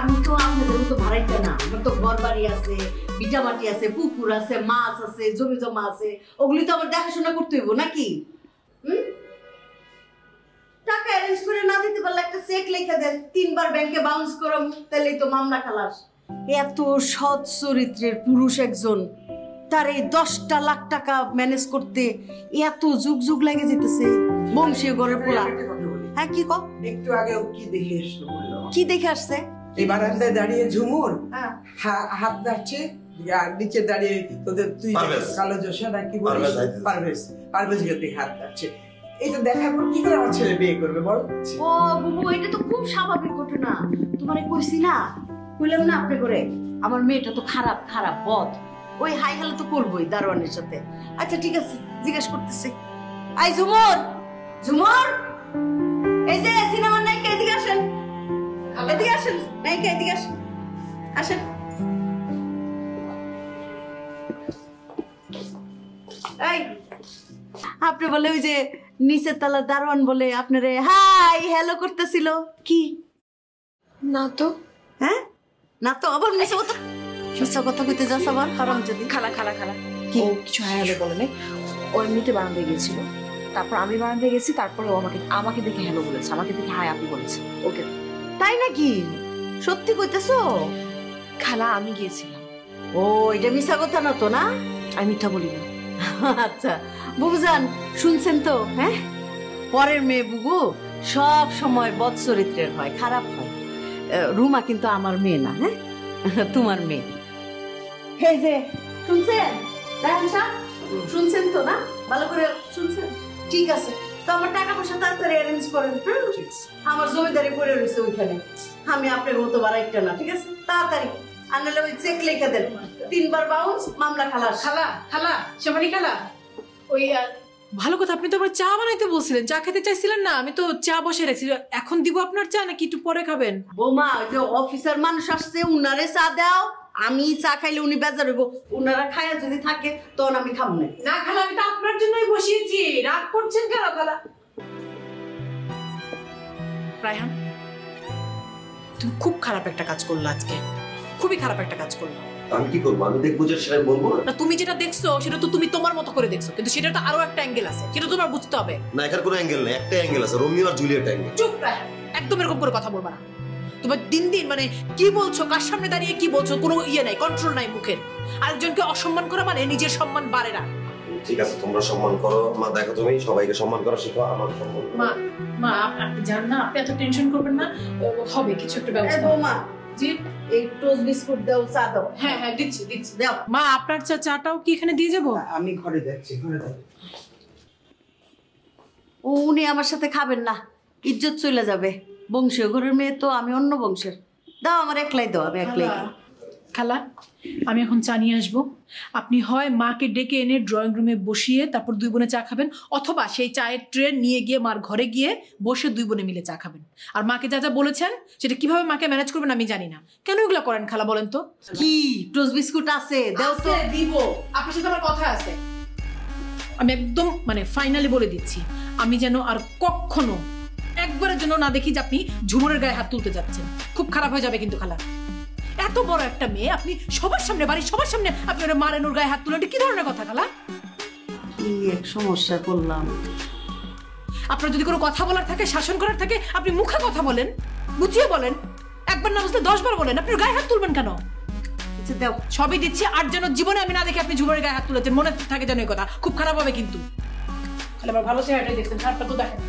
আমি তো আপনাদের মতো ভাড়াইতে না। আমার তো ঘর বাড়ি আছে ভিটামাটি আছে পুকুর আছে মাছ আছে জমি জমা আছে। ওগুলি তো আমার দেখাশোনা করতে হইব নাকি? হুম? টাকা অ্যারেঞ্জ করে না দিতে পারলে একটা চেক লিখে দেন। তিনবার ব্যাংকে বাউন্স করম তাহলেই তো মামলা খালাস। এত সৎ চরিত্রের পুরুষ একজন তার এই দশটা লাখ টাকা ম্যানেজ করতে এত যুগ যুগ লাগে যেতেছে। বংশীয় ঘরের পোলা। হ্যাঁ কি ক একটু আগে কি দেখে বলল? কি দেখে আসছে? এই বারান্দায় দাঁড়িয়ে ঝুমুর? হ্যাঁ। হাত নাড়ছে আর নিচে দাঁড়িয়ে তোদের তুই কালো জোসা নাকি পারভেজ বলিস। পারভেজ পারভেজকে দেখে হাত নাড়ছে। এটা দেখার পর কি করে আমার ছেলে বিয়ে করবে বল? ও বুবু এটা তো খুব স্বাভাবিক ঘটনা। তোমারে কইছি না? কইলাম না আপনি করে আমার মেয়েটা তো খারাপ খারাপ বদ। ওই হাই হালে তো করবোই দারোয়ানের সাথে। আচ্ছা ঠিক আছে জিজ্ঞেস করতেছি। আই ঝুমর! ঝুমর! নায়িকা এদিকে আসেন। আসেন আপনি বলে ওই যে নিচের তলার দারোয়ান বলে আপনারে হাই হ্যালো করতেছিল। কি? না তো। হ্যাঁ? না তো আবার মিশা কথা মিশা কথা কইতে যাস আবার হারাম যদি খালা খালা খালা। কি? কিছু হ্যাঁ হ্যালো বলে নাই। ও এমনিতে বারান্দায় গিয়েছিল। তারপর আমি বারান্দায় গেছি তারপরে ও আমাকে আমাকে দেখে হ্যালো বলেছে। আমাকে দেখে হাই আপনি বলেছে ওকে। তাই নাকি? সত্যি কইতেছো? খালা আমি গিয়েছিলাম। ও এটা মিশা কথা না তো না? আমি মিথ্যা বলি না। আচ্ছা বুবুজান শুনছেন তো হ্যাঁ? পরের মেয়ে বুবু সব সময় বদ চরিত্রের হয় খারাপ হয়। রুমা কিন্তু আমার মেয়ে না হ্যাঁ? তোমার মেয়ে। এই যে শুনছেন? শুনছেন তো না? ভালো করে শুনছেন? ঠিক আছে। তো আমার টাকা পয়সা তাড়াতাড়ি অ্যারেঞ্জ করেন হ্যাঁ? আমার জমিদারি পড়ে রয়েছে ওইখানে। আমি আপনার মতো বাড়াইটা না ঠিক আছে? তাড়াতাড়ি। আনলে ওই চেক লিখে দেন। তিনবার বাউন্স মামলা খালাস। খালা খালা শেফালি খালা। ওই ভালো কথা আপনি তো আবার চা বানাইতে বলছিলেন। চা খেতে চাইছিলেন না আমি তো চা বসে রেখেছি। এখন দিব আপনার চা নাকি একটু পরে খাবেন? বৌমা ওই যে অফিসার মানুষ আসছে উনারে চা দাও। আমি চা খাইলে উনি বেজার হইব। উনারা খায়া যদি থাকে তখন আমি খাব না। না খালা আমি তো আপনার জন্যই বসিয়েছি। রাগ করছেন কেন খালা? রায়হান তুমি খুব খারাপ একটা কাজ করল আজকে। খুবই খারাপ একটা কাজ করল। আমি কি করব? আমি দেখব যে সেটা বলব না? তুমি যেটা দেখছ সেটা তো তুমি তোমার মতো করে দেখছ। কিন্তু সেটা তো আরও একটা অ্যাঙ্গেল আছে। সেটা তোমার বুঝতে হবে। না এখানে কোনো অ্যাঙ্গেল নেই। একটা অ্যাঙ্গেল আছে রোমিও আর জুলিয়েট অ্যাঙ্গেল চুপ রায়হান। একদম এরকম করে কথা বলবা না। তোমার দিন দিন মানে কি বলছো কার সামনে দাঁড়িয়ে কি বলছো কোনো ইয়ে নাই কন্ট্রোল নাই মুখের। আরেকজনকে অসম্মান করা মানে নিজের সম্মান বাড়ে না। ঠিক আছে তোমরা সম্মান করো। মা দেখো তুমি সবাইকে সম্মান করা শিখো আমার সম্মান মা মা আপনি জান না আপনি এত টেনশন করবেন না হবে কিছু একটা ব্যবস্থা। বৌমা জি এই টোস্ট বিস্কুট দাও চা দাও। হ্যাঁ হ্যাঁ দিচ্ছি দিচ্ছি। দাও মা আপনার চা চাটাও কি এখানে দিয়ে যাব? আমি ঘরে যাচ্ছি ঘরে যাচ্ছি ও উনি আমার সাথে খাবেন না ইজ্জত চলে যাবে। বংশীয় ঘরের মেয়ে তো আমি অন্য বংশের। দাও আমার একলাই দাও আমি একলাই। খাই। খালা আমি এখন চা নিয়ে আসব। আপনি হয় মাকে ডেকে এনে ড্রয়িং রুমে বসিয়ে তারপর দুই বোনে চা খাবেন অথবা সেই চায়ের ট্রে নিয়ে গিয়ে মার ঘরে গিয়ে বসে দুই বোনে মিলে চা খাবেন। আর মাকে যা যা বলেছেন সেটা কীভাবে মাকে ম্যানেজ করবেন আমি জানি না। কেন এগুলো করেন খালা বলেন তো? কি? টোস্ট বিস্কুট আছে দাও তো। দিব। আপনার সাথে আমার কথা আছে। আমি একদম মানে ফাইনালি বলে দিচ্ছি আমি যেন আর কখনো একবারের জন্য না দেখি যে আপনি ঝুমুরের গায়ে হাত তুলতে যাচ্ছেন। খুব খারাপ হয়ে যাবে কিন্তু খালা। এত বড় একটা মেয়ে আপনি সবার সামনে বাড়ির সবার সামনে আপনি ওরা মারেন ওর গায়ে হাত তুলে এটা কি ধরনের কথা খালা? কি এক সমস্যা করলাম। আপনার যদি কোনো কথা বলার থাকে শাসন করার থাকে আপনি মুখে কথা বলেন বুঝিয়ে বলেন একবার না বুঝলে দশবার বলেন আপনি গায়ে হাত তুলবেন কেন? আচ্ছা দাও। সবই দিচ্ছি আর যেন জীবনে আমি না দেখি আপনি ঝুমুরের গায়ে হাত তুলেছেন মনে থাকে যেন এই কথা। খুব খারাপ হবে কিন্তু। তাহলে আমার ভালো চেহারাটাই দেখছেন খারাপটা তো দেখেন।